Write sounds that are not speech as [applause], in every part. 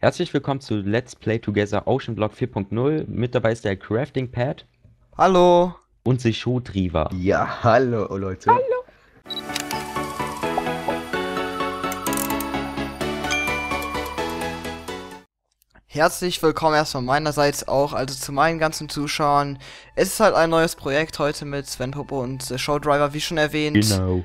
Herzlich willkommen zu Let's Play Together Ocean Block 4.0. Mit dabei ist der Crafting Pad Hallo. und Sisho Driva. Ja, hallo Leute. Herzlich willkommen erstmal meinerseits auch, also zu meinen ganzen Zuschauern. Es ist halt ein neues Projekt heute mit Sven Popo und Showdriver, wie schon erwähnt. Genau.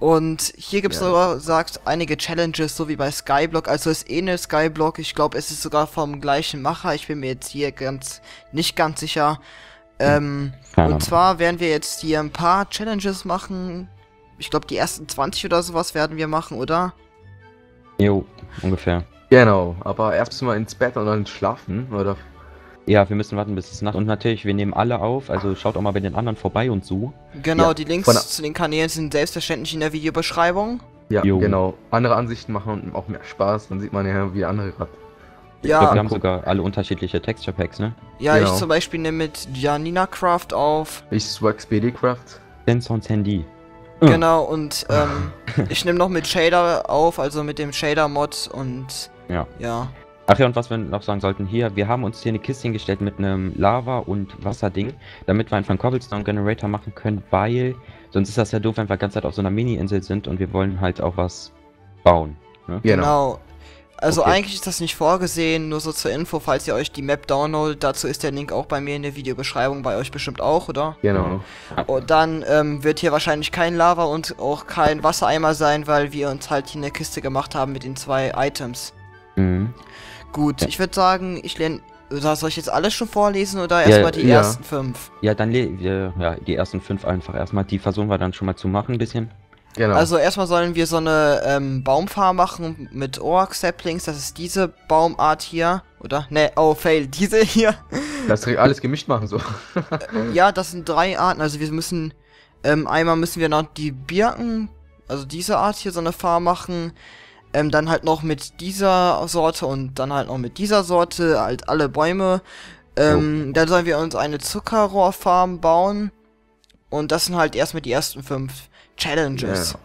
Und hier gibt's Ja. sogar, sagt, einige Challenges, so wie bei Skyblock. Also es ist eh eine Skyblock. Ich glaube, es ist sogar vom gleichen Macher. Ich bin mir jetzt hier ganz, nicht ganz sicher. Ähm, Keine und zwar werden wir jetzt hier ein paar Challenges machen. Ich glaube, die ersten 20 oder sowas werden wir machen, oder? Jo, ungefähr. Genau, aber erst mal ins Bett und dann schlafen, oder? Ja, wir müssen warten, bis es Nacht. Und natürlich, wir nehmen alle auf, also schaut auch mal bei den anderen vorbei und so. Genau, Ja, die Links von zu den Kanälen sind selbstverständlich in der Videobeschreibung. Ja, Jo. genau. Andere Ansichten machen auch mehr Spaß, dann sieht man ja, wie andere gerade. Ich glaub, wir Ja, haben sogar alle unterschiedliche Texture Packs, ne? ja, ich genau. zum Beispiel nehme mit Janina Craft auf. Ich Swag BD Craft. Sensons Handy. Mhm. Genau, und ähm, [laughs] ich nehme noch mit Shader auf, also mit dem Shader-Mod und Ja. ja. Ach ja, und was wir noch sagen sollten, hier, wir haben uns hier eine Kiste hingestellt mit einem Lava- und Wasserding, damit wir einfach einen Cobblestone Generator machen können, weil sonst ist das ja doof, wenn wir die ganze Zeit auf so einer Mini-Insel sind und wir wollen halt auch was bauen. Ne? Genau. Also Okay. eigentlich ist das nicht vorgesehen, nur so zur Info, falls ihr euch die Map downloadet, dazu ist der Link auch bei mir in der Videobeschreibung, bei euch bestimmt auch, oder? Genau. Und dann ähm, wird hier wahrscheinlich kein Lava und auch kein Wassereimer sein, weil wir uns halt hier eine Kiste gemacht haben mit den zwei Items. Mhm. Gut, Ja. ich würde sagen, ich lerne. Oder soll ich jetzt alles schon vorlesen oder Ja, erstmal die ja. ersten fünf? Ja, dann le wir, ja, die ersten fünf einfach erstmal. Die versuchen wir dann schon mal zu machen, ein bisschen. Genau. Also erstmal sollen wir so eine ähm, Baumfarm machen mit Orc Saplings. Das ist diese Baumart hier. Oder? Ne, oh, fail. Diese hier. das alles gemischt machen so. ja, das sind drei Arten. Also wir müssen. Ähm, einmal müssen wir noch die Birken. Also diese Art hier so eine Farm machen. Ähm, dann halt noch mit dieser Sorte und dann halt noch mit dieser Sorte. Halt alle Bäume. Ähm, dann sollen wir uns eine Zuckerrohrfarm bauen. Und das sind halt erstmal die ersten fünf Challenges. Ja.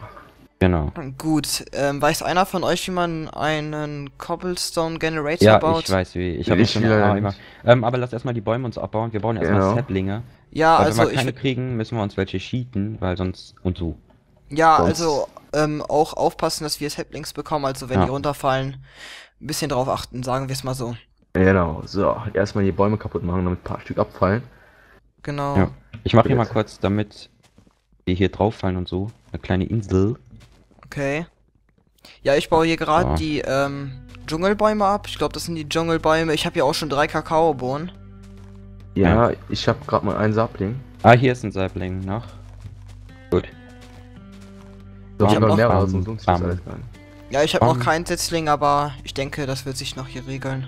Genau. Gut, ähm, weiß einer von euch, wie man einen Cobblestone Generator Ja, baut? ich weiß wie. Ich habe schon nicht. immer. Ähm, aber lass erstmal die Bäume uns abbauen. Wir bauen erstmal Genau. Saplinge. Ja, Weil also wenn wir ich keine kriegen, müssen wir uns welche cheaten, weil sonst und so. ja, sonst- also ähm, auch aufpassen, dass wir Saplings bekommen, also wenn Ja. die runterfallen, ein bisschen drauf achten, sagen wir es mal so. Genau. So, erstmal die Bäume kaputt machen, damit ein paar Stück abfallen. Genau. Ja. Ich mache hier mal kurz, damit die hier drauf fallen und so. Eine kleine Insel. Okay. Ja, ich baue hier gerade So. die ähm, Dschungelbäume ab. Ich glaube, das sind die Dschungelbäume. Ich habe hier auch schon drei Kakaobohnen. Ja, ich habe gerade mal einen Sapling. Ah, hier ist ein Sapling noch. So, Ich ich hab habe noch- mehr sich das bam. alles gar nicht. Ja, ich habe noch keinen Setzling, aber ich denke, das wird sich noch hier regeln.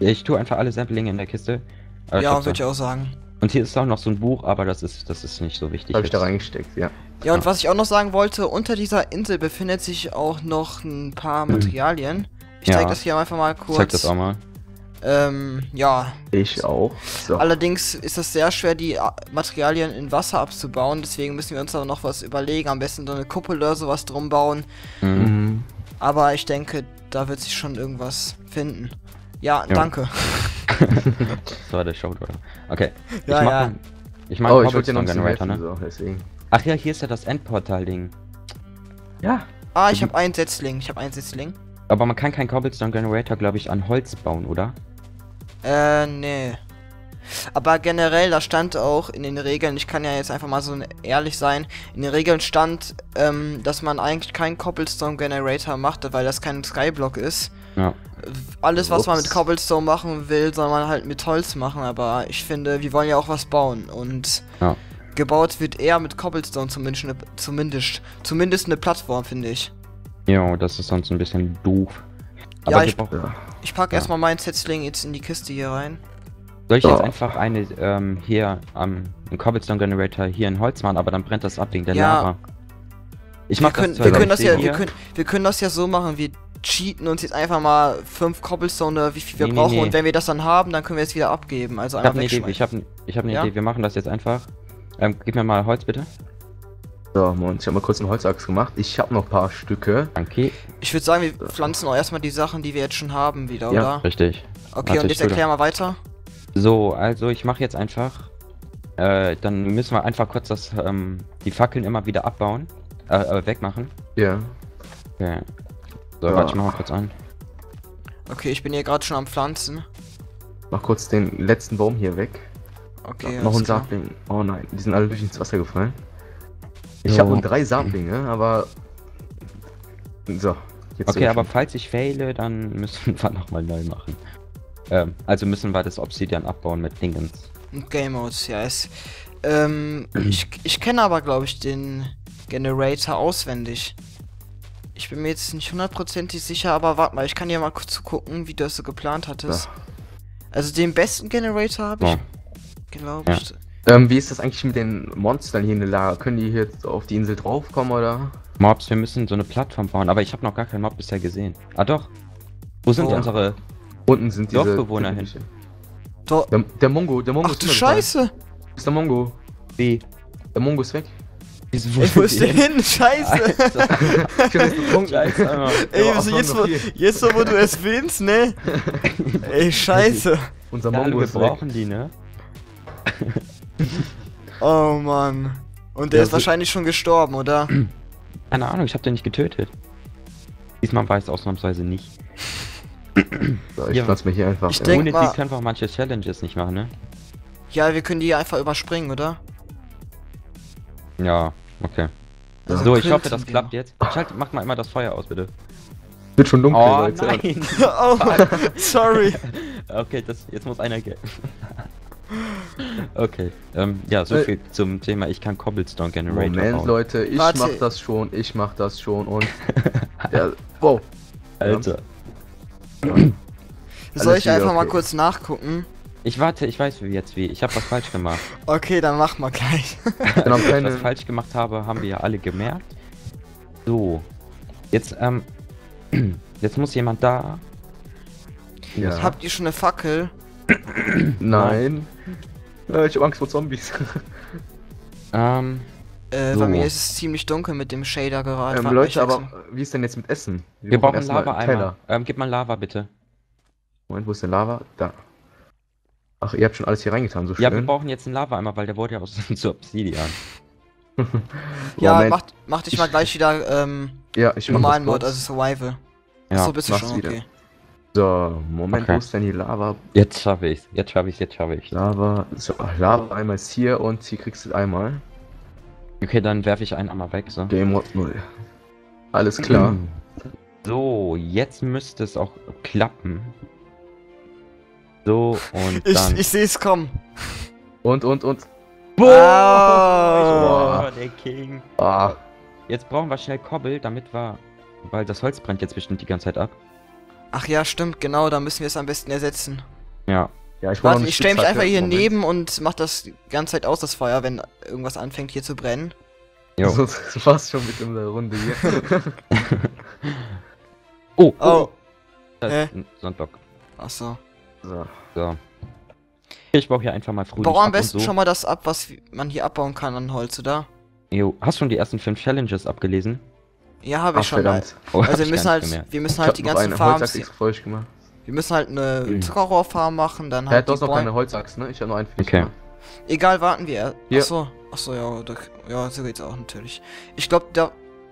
Ich tue einfach alle Saplinge in der Kiste. Aber ich ja, würde so. ich auch sagen. Und hier ist auch noch so ein Buch, aber das ist, das ist nicht so wichtig. Habe ich da reingesteckt, ja. Ja, und Ja. was ich auch noch sagen wollte, unter dieser Insel befindet sich auch noch ein paar Materialien. Ich Ja. zeig das hier einfach mal kurz. Zeig das auch mal. Ähm, ja. Ich auch. So. Allerdings ist es sehr schwer, die Materialien in Wasser abzubauen. Deswegen müssen wir uns da noch was überlegen. Am besten so eine Kuppel oder sowas drum bauen. Mhm. Aber ich denke, da wird sich schon irgendwas finden. Ja, Ja. danke. Das war der Showdriver. Okay. Ja, ich mach, ja. einen- Ich mach Oh, Cobblestone Generator, ne? so, deswegen. Ach ja, hier ist ja das Endportal-Ding. Ja. Ah, ich habe einen Setzling. Ich habe einen Setzling. Aber man kann keinen Cobblestone Generator, glaube ich, an Holz bauen, oder? Äh, nee. Aber generell, da stand auch in den Regeln, ich kann ja jetzt einfach mal so ehrlich sein, in den Regeln stand, ähm, dass man eigentlich keinen Cobblestone Generator macht, weil das kein Skyblock ist. Ja. Alles, was man mit Ups. Cobblestone machen will, soll man halt mit Holz machen, aber ich finde, wir wollen ja auch was bauen und Ja. gebaut wird eher mit Cobblestone zumindest, ne, zumindest, zumindest eine Plattform, finde ich. Jo, das ist sonst ein bisschen doof. Ja, Aber ich- wir brauchen- Ja. Ich packe Ja. erstmal meinen Setzling jetzt in die Kiste hier rein. Soll ich jetzt Ja. einfach eine ähm, hier am einen Cobblestone Generator hier in Holz machen, aber dann brennt das ab wegen der Ja. Lava. Ich wir mach können, das wir können das ja, wir können, wir können das ja so machen, wir cheaten uns jetzt einfach mal fünf Cobblestone oder wie viel wir Nee, nee, brauchen nee. und wenn wir das dann haben, dann können wir es wieder abgeben. Also Ich habe einfach eine Idee, ich habe ich hab eine Ja? Idee, wir machen das jetzt einfach. Ähm, gib mir mal Holz bitte. So, Moment, ich habe mal kurz einen Holzachs gemacht. Ich habe noch ein paar Stücke. Danke. Ich würde sagen, wir pflanzen auch erstmal die Sachen, die wir jetzt schon haben, wieder, Ja. oder? Richtig. Okay, Warte, und ich jetzt erklär mal weiter. So, also ich mache jetzt einfach. Äh, dann müssen wir einfach kurz das, ähm, die Fackeln immer wieder abbauen. Äh, äh wegmachen. Ja. Okay. So, Ja. warte, ich mach mal kurz an. Okay, ich bin hier gerade schon am Pflanzen. Mach kurz den letzten Baum hier weg. Okay, noch ein klar. Sapling. Oh nein, die sind alle durch ins Wasser gefallen. Ich So. habe nur drei Saplinge, aber. So. Jetzt Okay, aber falls ich faile, dann müssen [laughs] wir nochmal neu machen. Ähm, also müssen wir das Obsidian abbauen mit Dingens. Game Modes, ja, ist. Ähm, [clears throat] ich, ich kenne aber, glaube ich, den Generator auswendig. Ich bin mir jetzt nicht hundertprozentig sicher, aber warte mal, ich kann ja mal kurz gucken, wie du das so geplant hattest. Ja. Also den besten Generator habe ich, Ja. glaube Ja. ich. schon- Ähm, wie ist das eigentlich mit den Monstern hier in der Lager? Können die hier jetzt auf die Insel draufkommen oder? Mobs, wir müssen so eine Plattform bauen, aber ich habe noch gar keinen Mob bisher gesehen. Ah doch. Wo sind Oh. unsere. Unten sind diese. Dorfbewohner hin. Der, der Mongo, der Mongo Ach ist du. Scheiße! Ist der Mongo. Wie? Der Mongo ist weg. Wieso- Ey, wo ist der [laughs] hin? Scheiße! [laughs] Alter. Ich hab jetzt getrunken. Scheiße. Ey, Ja, also auch jetzt, wo, jetzt wo du es willst, ne? [laughs] Ey, scheiße! Unser Ja, Mongo wir ist weg. brauchen die, ne? [laughs] Oh Mann. Und der Ja, ist so- wahrscheinlich schon gestorben, oder? [clears throat] Keine Ahnung, ich habe den nicht getötet. Diesmal weiß ausnahmsweise nicht. [clears throat] So, ich Ja. pflanze mir hier einfach. Ich ja. denk Ohne mal- die können wir auch manche Challenges nicht machen, ne? Ja, wir können die einfach überspringen, oder? Ja, okay. Also so, ich hoffe, das klappt jetzt. Schalt, mach mal immer das Feuer aus, bitte. Wird schon dunkel, Oh Leute. nein! [laughs] oh, [laughs] sorry. okay, das, jetzt muss einer gehen. Okay, ähm, ja, so Äh. viel zum Thema, ich kann Cobblestone Generator Moment, bauen. Leute, ich Warte. mach das schon, ich mach das schon und. [laughs] ja, wow. Alter. Soll Alles ich wieder einfach mal okay. kurz nachgucken? Ich warte, ich weiß wie jetzt wie. Ich habe was falsch gemacht. [laughs] Okay, dann mach mal gleich. [laughs] Haben Was ich keine. falsch gemacht habe, haben wir ja alle gemerkt. So. Jetzt, ähm. [clears throat] Jetzt muss jemand da. Ja. Habt ihr schon eine Fackel? [coughs] Nein. Ja, ich hab Angst vor Zombies. [laughs] Ähm. Äh, So. bei mir ist es ziemlich dunkel mit dem Shader gerade. ähm, Leute, aber wie ist denn jetzt mit Essen? Wir brauchen erstmal Lava-Eimer. Teller. Ähm, gib mal Lava bitte. Moment, wo ist der Lava? Da. Ach, ihr habt schon alles hier reingetan, so schön. Ja, wir brauchen jetzt einen Lava-Eimer, weil der wurde ja aus [laughs] zu Obsidian. [laughs] Ja, mach, mach dich mal Ich- gleich wieder ähm, Ja, ich normalen Mod, also Survival. Ja, Achso, bist du schon, wieder. So, Moment, Okay. wo ist denn die Lava? Jetzt schaffe ich's. Jetzt schaffe ich's, jetzt schaffe ich's. Lava. So, Lava einmal ist hier und hier kriegst du einmal. Okay, dann werfe ich einen einmal weg, so. Game Mode 0. Alles klar. So, jetzt müsste es auch klappen. So, und Ich, dann. ich sehe es kommen. Und, und, und. Boah. Oh, der King. Ah, Jetzt brauchen wir schnell Kobbel, damit wir. Weil das Holz brennt jetzt bestimmt die ganze Zeit ab. Ach ja, stimmt, genau, da müssen wir es am besten ersetzen. Ja. ja, ich Warte, ich stelle mich einfach hier Moment. neben und mach das die ganze Zeit aus, das Feuer, wenn irgendwas anfängt hier zu brennen. Jo. [laughs] Sonst war's schon mit in der Runde hier. [laughs] Oh, Oh. Das Hä? ist ein Sandblock. Achso. so. So. Ich baue hier einfach mal früh. Bau am besten schon mal das ab, was man hier abbauen kann an Holz, oder? Jo, hast du schon die ersten fünf Challenges abgelesen? Ja, habe Ach, ich schon. verdammt. Oh, Also wir müssen halt, gemerkt. wir müssen Ich halt die ganzen Farms, wir müssen halt eine Mhm. Zuckerrohrfarm machen, dann halt du die hast noch keine Holzachse, ne? Ich hab nur einen Okay. Egal, warten wir. Ja. Achso, achso, ja, doch, ja, so geht's auch natürlich. Ich glaube, da.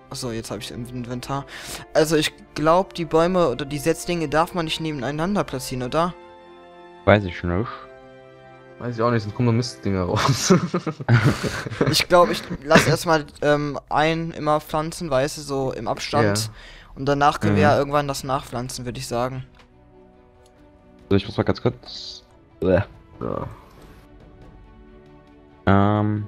Achso, jetzt habe ich im Inventar. Also ich glaube, die Bäume oder die Setzlinge darf man nicht nebeneinander platzieren, oder? Weiß ich nicht. Weiß ich auch nicht, sonst kommen nur Mistdinger raus. [laughs] Ich glaube, ich lasse erstmal ähm, ein immer pflanzen, weißt du, so im Abstand. Ja. Und danach können wir Mhm. ja irgendwann das nachpflanzen, würde ich sagen. So, ich muss mal ganz kurz. Bäh. so. Ähm.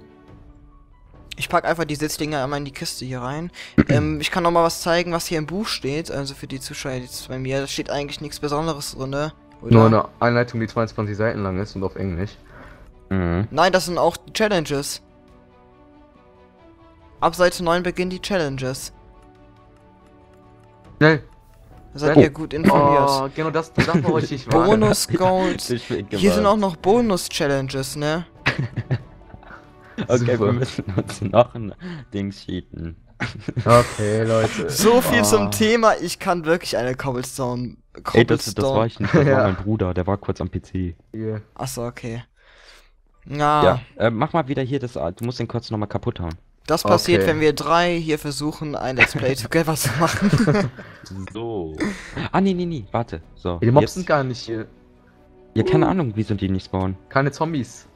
Ich pack einfach die Setzlinge einmal in die Kiste hier rein. [clears throat] ähm, ich kann noch mal was zeigen, was hier im Buch steht. Also für die Zuschauer jetzt bei mir. Da steht eigentlich nichts Besonderes drin, ne? Oder? Nur eine Einleitung, die 22 Seiten lang ist und auf Englisch. Mhm. Nein, das sind auch die Challenges. Ab Seite 9 beginnen die Challenges. Schnell! Da seid Oh. ihr gut informiert. Oh, genau das, das wollte [laughs] [laughs] ich war. Bonus Gold. Hier sind auch noch Bonus-Challenges, ne? [laughs] Okay, wir Super. müssen uns noch ein Ding cheaten. Okay, Leute. So viel Ah. zum Thema, ich kann wirklich eine Cobblestone. Ey, das, das war ich nicht, das [laughs] Ja. war mein Bruder, der war kurz am PC. Hier. Achso, okay. Ja, Ja, äh, mach mal wieder hier das, du musst den kurz nochmal kaputt hauen. das passiert, Okay. wenn wir drei hier versuchen, ein Let's Play [laughs] together zu machen. [laughs] So. Ah, nee, nee, nee, warte. So. Die Mobs jetzt- sind gar nicht hier. Ja, keine Ahnung, wieso die nicht spawnen. Keine Zombies.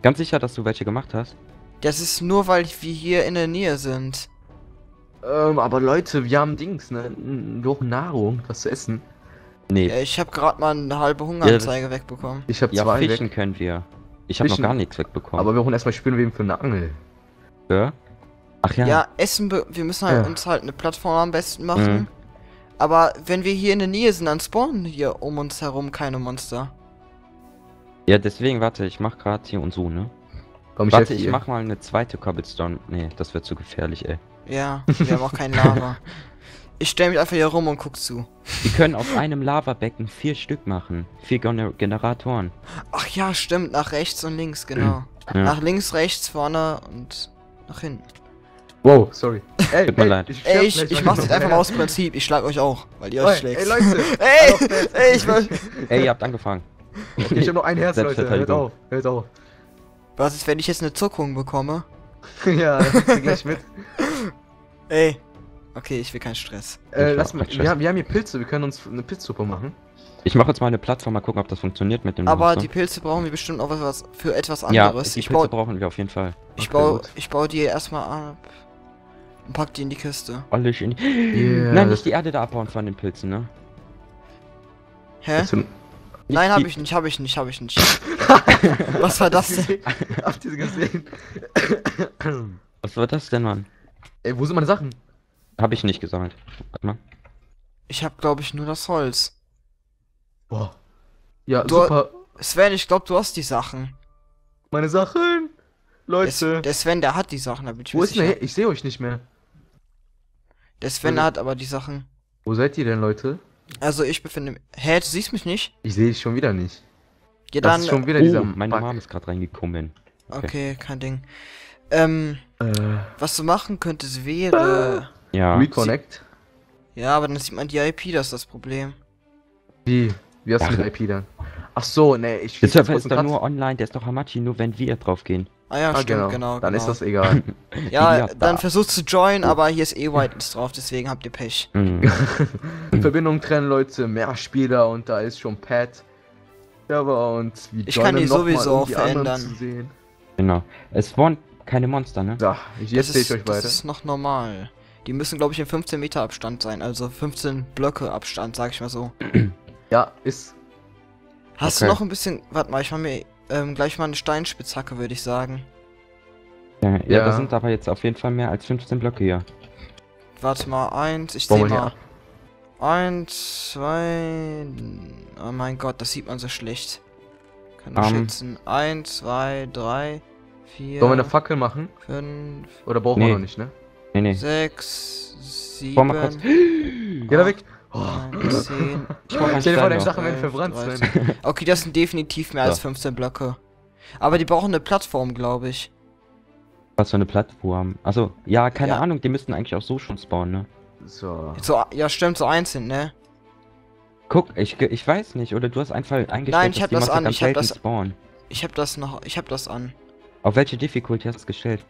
Ganz sicher, dass du welche gemacht hast? das ist nur, weil wir hier in der Nähe sind. Ähm, aber Leute, wir haben Dings, ne? N- Wir brauchen Nahrung, was zu essen. Nee. Ja, ich habe gerade mal eine halbe Hungeranzeige wegbekommen. Ich habe Ja, zwei fischen weg. können wir. Ich habe noch gar nichts wegbekommen. Aber wir brauchen erstmal Spinnweben für eine Angel. Ja? Ach ja. Ja, Essen, be- wir müssen halt Ja. uns halt eine Plattform am besten machen. Mhm. Aber wenn wir hier in der Nähe sind, dann spawnen hier um uns herum keine Monster. Ja, deswegen, warte, ich mach gerade hier und so, ne? Komm, ich Warte, ich dir. mach mal eine zweite Cobblestone. Nee, das wird zu gefährlich, ey. Ja, wir haben auch kein Lava. Ich stell mich einfach hier rum und guck zu. Wir können aus einem Lavabecken vier Stück machen. Vier Gener Generatoren. Ach ja, stimmt, nach rechts und links, genau. Ja. Nach links, rechts, vorne und nach hinten. Wow, sorry. [laughs] Ey, Tut mir ey, leid. sterb Ey, ich, ich mach's jetzt einfach mal aus Prinzip. Ich schlag euch auch, weil ihr euch schlägt. ey, Leute. [laughs] Ey, ey, ich will. Ey, ihr habt angefangen. Ich hab noch ein Herz, Leute. Hört auf, hört auf. Was ist, wenn ich jetzt eine Zuckung bekomme? [laughs] ja, ich gleich mit. Ey. Okay, ich will keinen Stress. Äh, lass mal, wir haben, wir haben hier Pilze, wir können uns eine Pilzsuppe machen. Ich mache jetzt mal eine Plattform, mal gucken, ob das funktioniert mit dem Aber Monster. die Pilze brauchen wir bestimmt auch was für etwas Ja, anderes. die ich Pilze baue brauchen wir auf jeden Fall. ich Okay, baue gut. ich baue die erstmal ab und pack die in die Kiste. Alles in die... Yeah, Nein, nicht die Erde da abbauen von den Pilzen, ne? Hä? Nein, Nicht hab die- ich nicht, hab ich nicht, hab ich nicht. Was war [laughs] das denn? Habt ihr sie gesehen? Was war das denn, Mann? Ey, wo sind meine Sachen? Hab ich nicht gesammelt. Warte mal. Ich hab glaube ich nur das Holz. Boah. Ja, Du- super. Sven, ich glaube, du hast die Sachen. Meine Sachen. Der, Leute. der Sven, der hat die Sachen, da bin ich Wo ist denn der? Ich sehe euch nicht mehr. Der Sven Also- hat aber die Sachen. Wo seid ihr denn, Leute? Also ich befinde mich. Hä, du siehst mich nicht? Ich sehe dich schon wieder nicht. Ja, Das dann. ist schon wieder Oh, dieser meine Bug. Mom ist gerade reingekommen. Okay, kein Ding. Ähm, Äh, was du machen könntest wäre. Ja. Reconnect? Ja, aber dann sieht man die IP, das ist das Problem. Wie? Wie hast du mit IP dann? Ach so, nee, ich Der Server ist doch nur online, der ist doch Hamachi, nur wenn wir drauf gehen. Ah ja, Ah, stimmt, genau. genau. Dann genau. ist das egal. [laughs] Ja, dann versucht zu joinen, aber hier ist eh Whitelist drauf, deswegen habt ihr Pech. Mhm. [laughs] Verbindung trennen, Leute, mehr Spieler und da ist schon Pat. Server und wir Ich kann die sowieso die anderen verändern. Genau. Es spawnen keine Monster, ne? So, ich, jetzt das sehe ist, ich euch das weiter. ist noch normal. Die müssen, glaube ich, in 15 Meter Abstand sein, also 15 Blöcke Abstand, sag ich mal so. Ja, ist. Hast Okay. du noch ein bisschen. Warte mal, ich mach mir ähm, gleich mal eine Steinspitzhacke, würde ich sagen. Ja, ja, Ja. das sind aber jetzt auf jeden Fall mehr als 15 Blöcke hier. Warte mal, eins, ich Bau zähl mal. Eins, zwei. Oh mein Gott, das sieht man so schlecht. Kann nur Ähm. schätzen. Eins, zwei, drei, vier, Sollen wir eine Fackel machen? fünf, Oder brauchen Nee. wir noch nicht, ne? Nee, nee. sechs, Bau mal kurz. sieben, Geh da weg! Oh. Ich Stell dir vor, deine Sachen werden verbrannt. Sven. Okay, das sind definitiv mehr als So. 15 Blöcke. Aber die brauchen eine Plattform, glaube ich. Was für eine Plattform. Also, ja, keine Ja. Ahnung, die müssten eigentlich auch so schon spawnen, ne? So. So, ja, stimmt, so einzeln, ne? Guck, ich, ich weiß nicht, oder du hast einfach eingestellt, Nein, ich dass hab die das an, ich hab das- spawnen. Ich hab das noch, ich hab das an. Auf welche Difficulty hast du es gestellt?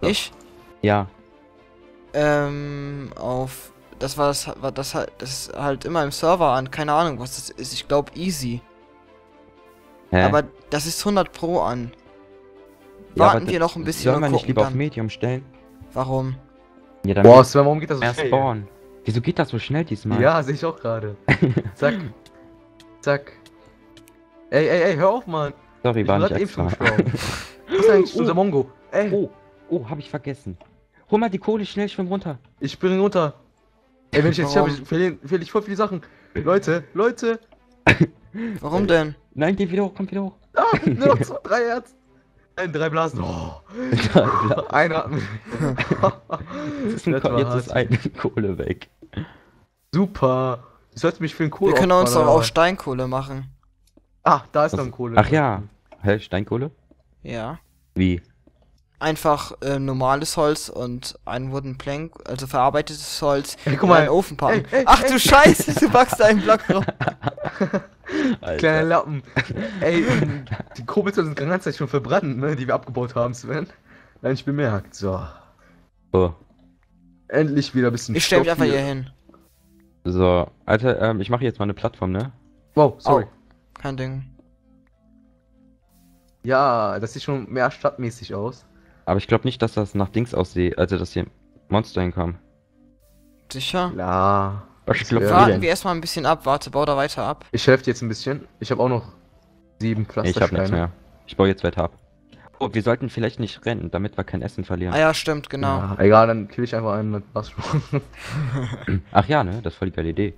Ja. Ich? Ja. Ähm, auf. Das war das, war das halt, das ist halt immer im Server an. Keine Ahnung, was das ist. Ich glaube easy. Hä? Aber das ist 100 pro an. Ja, Warten aber wir noch ein bisschen Sollen wir nicht lieber auf dann. Medium stellen? Warum? Ja, dann Boah, Sven, warum geht das so schnell? spawnen. Wieso geht das so schnell diesmal? Ja, sehe ich auch gerade. [laughs] Zack. Zack. Ey, ey, ey, hör auf, Mann. Sorry, Ich war nicht grad eben [laughs] Was ist eigentlich Oh. unser Mongo? Ey, Oh, oh, hab ich vergessen. Hol mal die Kohle schnell, schwimm runter. ich spring runter. Ey, wenn ich jetzt sterbe, ich verliere verlier ich voll viele Sachen. Leute, Leute. [laughs] Warum denn? Nein, geh wieder hoch, komm wieder hoch. Ah, nur [laughs] noch zwei, drei Herz. Nein, drei Blasen. Oh. [laughs] Einatmen. Jetzt ist, ein Das Ko- war jetzt ist eine Kohle weg. Super. Ich sollte mich für einen Kohle wir können uns doch auch Steinkohle machen. Ah, da ist noch ein Kohle. Ach ja. Hä, Steinkohle? Ja. Wie? einfach äh, normales Holz und ein Wooden Plank, also verarbeitetes Holz, Ey, guck in mal. einen Ofen packen. Ey, ey, Ach ey. du Scheiße, du backst einen Block rum. [laughs] Kleiner Lappen. Ey, die Kobolds sind die ganze Zeit schon verbrannt, ne, die wir abgebaut haben, Sven. Nein, ich bemerkt. So. So, Endlich wieder ein bisschen Ich stell mich einfach hier hin. so. Alter, ähm, ich mache jetzt mal eine Plattform, ne? Wow, sorry. Kein Ding. Ja, das sieht schon mehr stadtmäßig aus. Aber ich glaube nicht, dass das nach Dings aussieht, also dass hier Monster hinkommen. Sicher? Ja. Was ihr Warten denn? wir erstmal ein bisschen ab. Warte, bau da weiter ab. Ich helfe dir jetzt ein bisschen. Ich habe auch noch sieben Nee, ich hab nichts Pflastersteine. mehr. Ich baue jetzt weiter ab. Oh, wir sollten vielleicht nicht rennen, damit wir kein Essen verlieren. Ah ja, stimmt, genau. Ja, egal, dann kill ich einfach einen mit schon. Ach ja, ne? Das ist voll die geile Idee.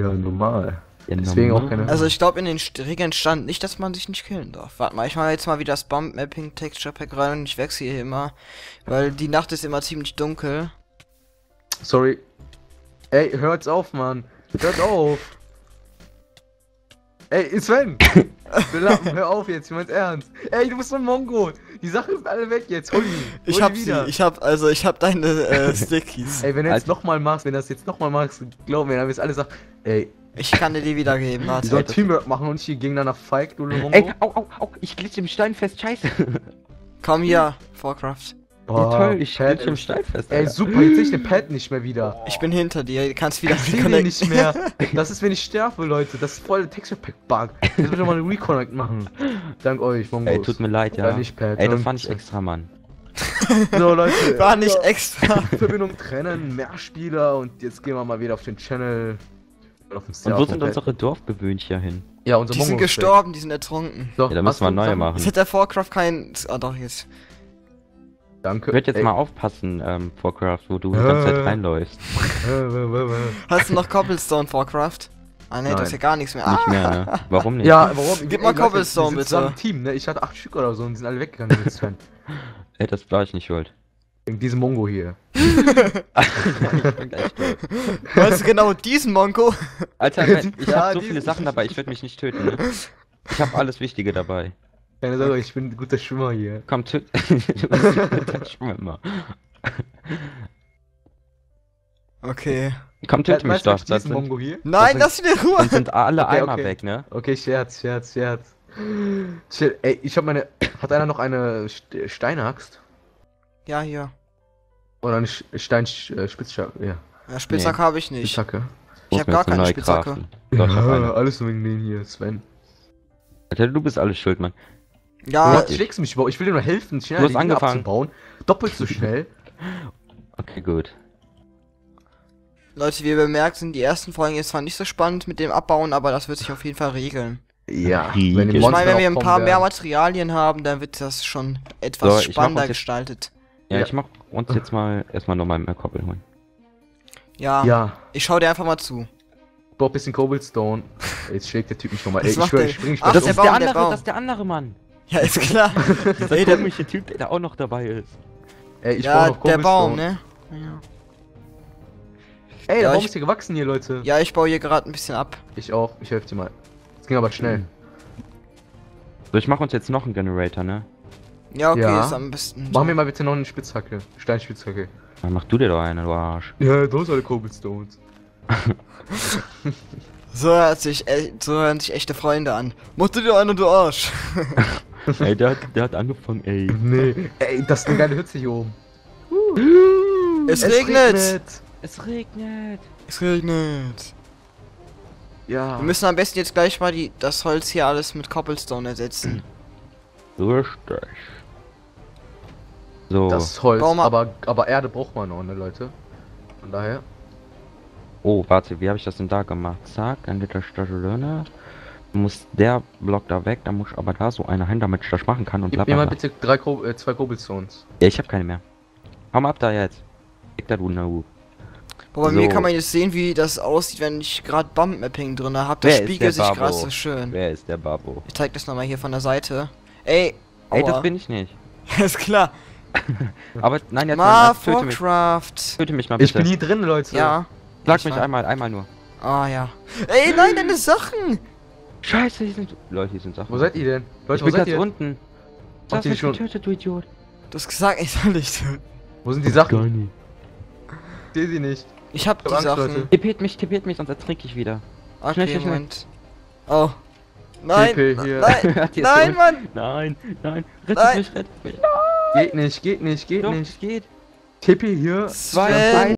ja, normal. Ja, Deswegen auch normal. keine- Also ich glaube in den Regeln stand nicht, dass man sich nicht killen darf. Warte mal, ich mache jetzt mal wieder das Bump Mapping Texture Pack rein und ich wechsle hier immer, weil die Nacht ist immer ziemlich dunkel. Sorry. Ey, hört's auf, Mann. Hört auf. Ey, Sven! [laughs] Wir Lappen, hör auf jetzt, ich mein's ernst. Ey, du bist so ein Mongo. Die Sachen sind alle weg jetzt. Hol die. Ich Hol hab die sie, wieder. ich hab also ich hab deine äh, Stickies. Ey, wenn du jetzt nochmal machst, wenn du das jetzt nochmal machst, glaub mir, dann wirst du alle sagen, ey, Ich kann dir die wiedergeben, warte. sollen Teamwork machen und nicht hier gegeneinander feig, du Mongo. Ey, au, au, au, ich glitsche im Stein fest, scheiße. [laughs] Komm hier, Warcraft. Ja, toll, ich Pat, glitsche im Stein fest. Ey, super, jetzt sehe ich den Pad nicht mehr wieder. Ich bin hinter dir, du kannst wieder Ich den nicht mehr. [laughs] Das ist, wenn ich sterbe, Leute. Das ist voll der Texture Pack Bug. Jetzt bitte mal eine Reconnect machen. Dank euch, Mongos. Ey, tut mir leid, ja. Nicht Pat. Ey, das Und- fand ich extra, Mann. So, Leute. [laughs] War nicht extra. Verbindung trennen, mehr Spieler und jetzt gehen wir mal wieder auf den Channel. Und wo sind unsere Dorfgewöhnchen hin? Ja, unser Die sind Mongo gestorben, die sind ertrunken. So, Ja, da müssen wir neue Sachen? machen. Jetzt hat der Warcraft kein. Ah doch, jetzt. Danke. Ich werd jetzt Ey, mal aufpassen, ähm, Warcraft, wo du die ganze Zeit Äh. reinläufst. [laughs] Hast du noch Cobblestone, Warcraft? Ah ne, du hast ja gar nichts mehr. Nicht Ah, mehr, ne? Warum [laughs] nicht? Ja, warum? Gib mal Cobblestone, wir sind bitte. zusammen ein Team, ne? Ich hatte acht Stück oder so und die sind alle weggegangen. [laughs] Ey, das war ich nicht schuld. Wegen diesem Mongo hier. ich bin gleich tot. Genau diesen Monko? Alter, wenn- ich Ja, hab so viele Sachen dabei, ich werde mich nicht töten, ne? Ich hab alles Wichtige dabei. Keine Sorge, ich bin ein guter Schwimmer hier. Komm, töt. [laughs] du bist ein guter Schwimmer. Okay. Komm, töte mich Weißt du, doch. Das sind, Mongo hier? Nein, sind- lass ihn in Ruhe. dann sind alle Okay, Eimer okay. weg, ne? Okay, Scherz, Scherz, Scherz. Chill. Ey, ich hab meine. Hat einer noch eine St Steinaxt? Ja, hier. Oder eine Steinspitzschacke? Ja, Ja, Spitzhacke habe ich nicht. Spitzhacke. Ich Muss hab mir gar keine Spitzhacke. Doch, ich hab eine. alles nur wegen denen hier, Sven. Alter, du bist alles schuld, Mann. Ja, du schlägst mich überhaupt. Ich will dir nur helfen, schnell Du hast angefangen. abzubauen. Doppelt so schnell. [laughs] Okay, gut. Leute, wie ihr bemerkt, sind die ersten Folgen jetzt zwar nicht so spannend mit dem Abbauen, aber das wird sich auf jeden Fall regeln. ja, Ich meine, wenn wir ein paar kommen mehr werden. Materialien haben, dann wird das schon etwas So, spannender gestaltet. Ja, Ja. ich mach uns jetzt mal erstmal nochmal mehr Koppel holen. Ja, Ja, ich schau dir einfach mal zu. ich brauch ein bisschen Cobblestone. Jetzt schlägt der Typ mich nochmal. Ey, ich schwör, ich spring nicht Ach, mehr der um. Baum, der Baum. das ist der andere Mann. Ja, ist klar. [laughs] Dieser der, komische Typ, der da auch noch dabei ist. Ey, ich ja, brauch noch der Baum, Cobblestone. ne? Ja. Ey, Ja, der Baum ich- ist hier gewachsen hier, Leute. ja, ich baue hier gerade ein bisschen ab. Ich auch, ich helfe dir mal. Es ging aber schnell. So, ich mach uns jetzt noch einen Generator, ne? Ja, okay, Ja. ist am besten. Mach mir mal bitte noch eine Spitzhacke. Steinspitzhacke. Dann mach du dir doch eine, du Arsch. Ja, da ist alle Cobblestones. [laughs] So hört sich, äh, so hören sich echte Freunde an. Mach du dir eine, du Arsch. [laughs] ey, der hat, der hat angefangen, ey. Nee. Ey, das ist eine geile Hütze hier oben. Es, regnet. Es regnet. Es regnet. Ja. Wir müssen am besten jetzt gleich mal die, das Holz hier alles mit Cobblestone ersetzen. Richtig. So. Das ist Holz, mal- aber, aber Erde braucht man noch, ne, Leute? Von daher. Oh, warte, wie habe ich das denn da gemacht? Zack, ein Liter Stasche Muss der Block da weg, dann muss ich aber da so eine hin, damit ich das machen kann und Gib bla mir bla mal bla. bitte drei Co äh, zwei Cobblestones. Ja, ich habe keine mehr. Hau mal ab da jetzt. Leg da du no. Boah, bei mir So. kann man jetzt sehen, wie das aussieht, wenn ich gerade Bump-Mapping drin habe. Das spiegelt der sich gerade so schön. Wer ist der Babo? Ich zeig das nochmal hier von der Seite. Ey, Ey, aua. das bin ich nicht. [laughs] ist klar. [laughs] Aber nein, jetzt Ma, mal, töte mich. Warcraft. Töte mich mal Ich bitte. bin hier drin, Leute. Ja. Schlag ich mich war- einmal, einmal nur. Ah, ja. Ey, nein, deine Sachen. Scheiße, hier sind. Leute, hier sind Sachen. Wo seid ihr denn? Ich Leute, wo bin seid ganz ihr? unten. Du Habt hast ihr mich schon- getötet, du Idiot. Du hast gesagt, ich soll nicht töten. Wo sind die Sachen? Ich sehe sie nicht. Ich hab Ich hab die Angst, Sachen. Leute. Tippiert mich, tippiert mich, sonst ertrinke ich wieder. Okay, Schnell, schnell, schnell. Moment. Oh. Nein, nein, [laughs] nein, Mann. Nein, nein, rettet Nein. mich, rettet mich. Geht nicht, geht nicht, geht Doch, nicht. es geht. Tippi hier. Zwei,